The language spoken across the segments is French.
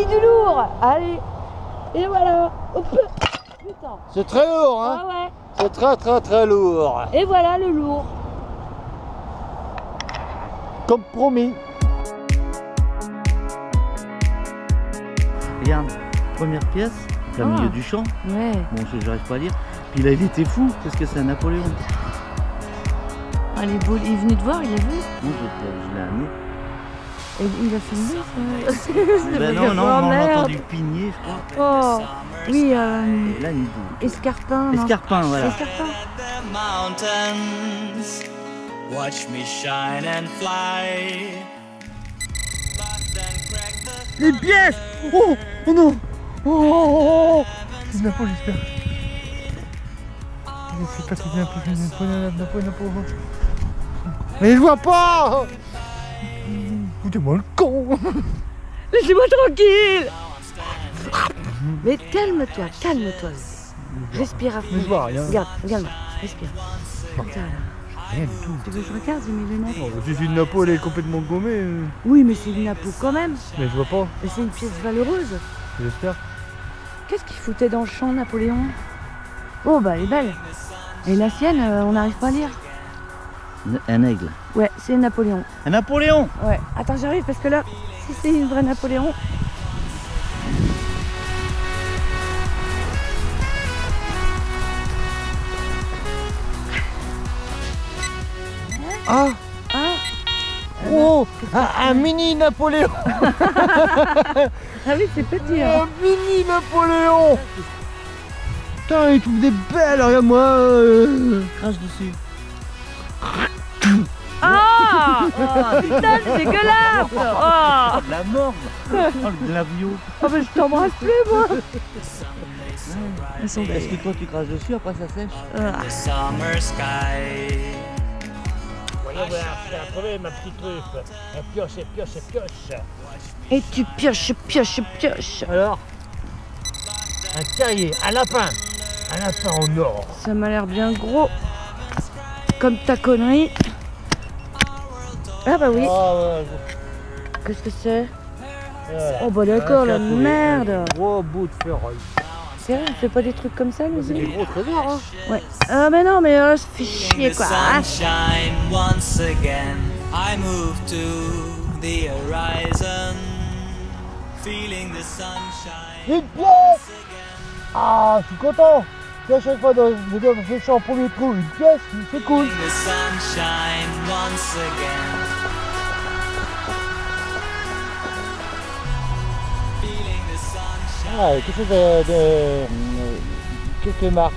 du lourd. Allez. Et voilà. C'est très lourd, hein Ah ouais. C'est très très très lourd. Et voilà le lourd. Comme promis. Regarde, première pièce, plein Ah. milieu du champ. Ouais. Bon, je j'arrive pas à lire. Puis là, il était fou, parce que c'est un Napoléon? Ah, les beaux- Il venait de voir, il a vu. Moi, je, je l'ai amené. Et il a filmé ça. Ben non, non, Oh, on a merde. entendu pigner, je crois. Oh. Oui, euh, Et là, il bouge. escarpin. non. Escarpin, voilà. Escarpin. Watch me shine and fly. Les pièces Oh Oh non Oh, oh, oh, oh. C'est de la peau, j'espère. Je sais pas si c'est de la peau, c'est de la peau, de la peau, de la peau. Mais je vois pas Foutez-moi le con Laissez-moi tranquille. Mais calme-toi, calme-toi. Respire à fond. Mais je vois rien. Regarde, regarde, respire. Ça. Rien du tout. Tu veux que je regarde, j'ai mes lunettes Oh, si c'est une napo, elle est complètement gommée. Oui, mais c'est une napo quand même. Mais je vois pas, Mais c'est une pièce valeureuse. j'espère. Qu'est-ce qu'il foutait dans le champ, Napoléon? Oh, bah, elle est belle. Et la sienne, euh, on n'arrive pas à lire. Un aigle. Ouais, c'est Napoléon. Un Napoléon Ouais. Attends, j'arrive parce que là, si c'est une vraie Napoléon. Ah Ah, Oh un, un mini Napoléon ah oui, c'est petit. Hein. Un mini Napoléon Putain, il trouve des belles, regarde-moi euh. Crache dessus. Ah oh, Putain, c'est dégueulasse Oh, La mort Oh, le glavio oh mais je t'embrasse plus, moi Est-ce que toi, tu craches dessus, après ça sèche Ah. the summer sky. Voilà, voilà, j'ai trouvé ma petite truffe. Elle pioche, elle pioche, elle pioche. Et tu pioches, pioches, pioches. Alors Un terrier, un lapin. Un lapin en or. Ça m'a l'air bien gros. Comme ta connerie. Ah bah oui. Ouais, Qu'est-ce que c'est. Oh bah d'accord, la merde. Gros bout de ferraille. Sérieux, on fait pas des trucs comme ça, nous C'est des gros trésors, hein. Ouais. Ah mais non, mais euh, ça fait chier quoi. Sunshine once again. I move to the horizon, feeling the sunshine. Une pièce Ah, je suis content C'est à chaque fois dans je veux dire, je suis en premier trou, une pièce, c'est cool. Feeling the sunshine once again. Ah, quelque chose de... de quelques marques.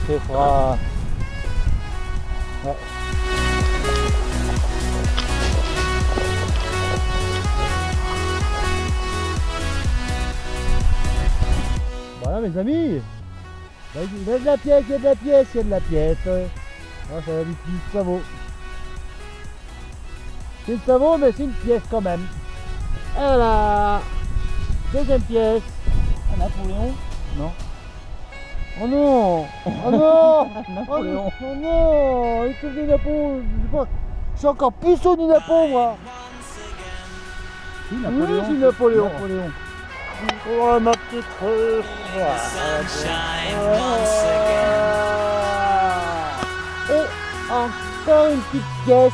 Voilà mes amis Il y a de la pièce, il y a de la pièce, il y a de la pièce. Ah, ça va du petit savon C'est une savon mais c'est une pièce quand même. Voilà. Deuxième pièce Napoléon. Non. Oh non. Oh non. Napoléon. Oh non. Il des Napo Je sais pas. Je suis encore plus du Napo moi. Oui, c'est Napoléon. Napoléon. Oh ma petite again. Et encore une petite pièce.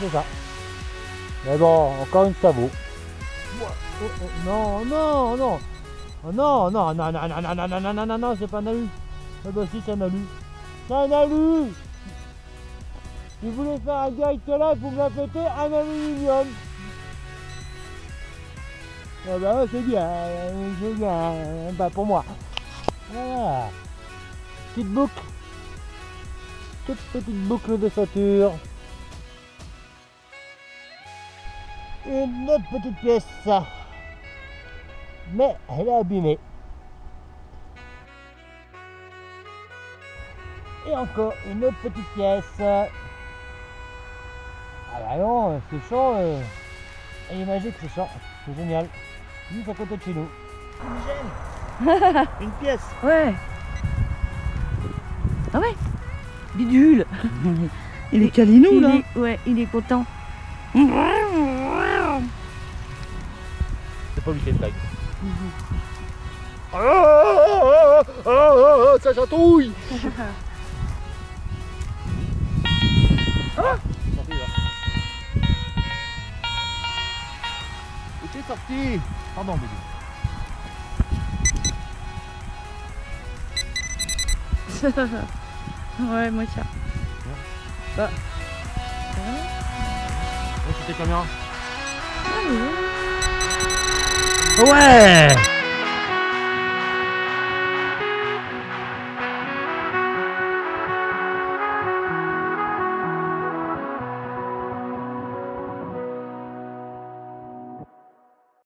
C'est ça. Mais bon, encore une sabot. Oh, oh, non, non, non. Oh, non, non, non, non, non, non, non, non, non, non, non, non, c'est pas un alu. Ah bah si, c'est un alu. C'est un alu Si vous voulez faire un tout là, vous me la fêtez un aluminium. Bah ouais, c'est bien, c'est bien. Bah pour moi. Voilà. Petite boucle. Toute petite boucle de ceinture. Une autre petite pièce. Mais elle est abîmée. Et encore une autre petite pièce. Ah bah non, c'est chaud. Euh... Elle est magique ce champ. C'est génial. Juste à côté de chez nous. Une pièce. Ouais. Ah ouais Bidule Il est calinou, il là. est, Ouais, il est content. Pas lui faire une blague. Ah, ah, ah, ah, ah, ça chatouille Ah Sorti, là. Et t'es sorti Pardon bébé. ouais, moi ça. Bon, c'était combien Allez. Ouais